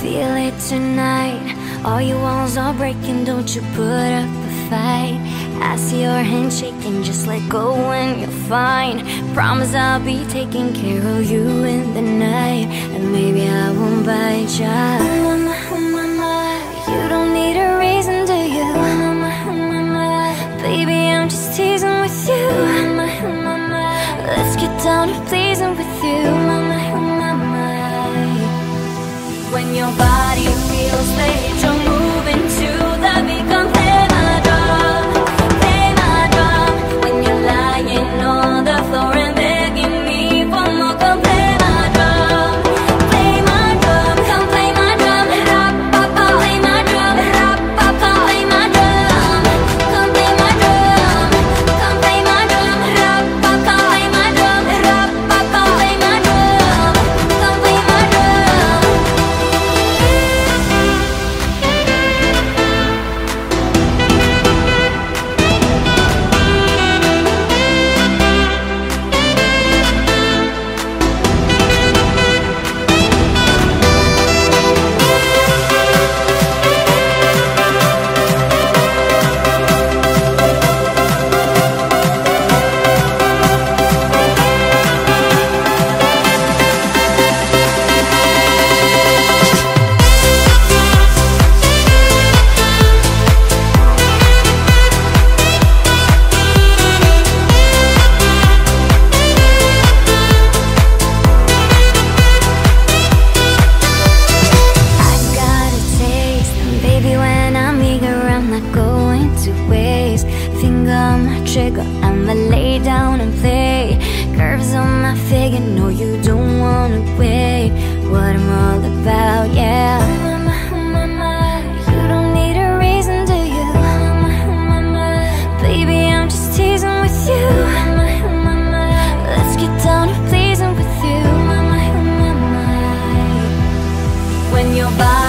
Feel it tonight. All your walls are breaking, don't you put up a fight. I see your hand shaking, just let go when you're fine. Promise I'll be taking care of you in the night. And maybe I won't bite ya. You don't need a reason, do you? Baby, I'm just teasing with you. Let's get down to pleasing with you. When your body feels late, you're moving to the beat. Finger on my trigger, I'ma lay down and play. Curves on my figure, no you don't wanna wait. What I'm all about, yeah. You don't need a reason, do you? Baby, I'm just teasing with you. Let's get down to pleasing with you. When your body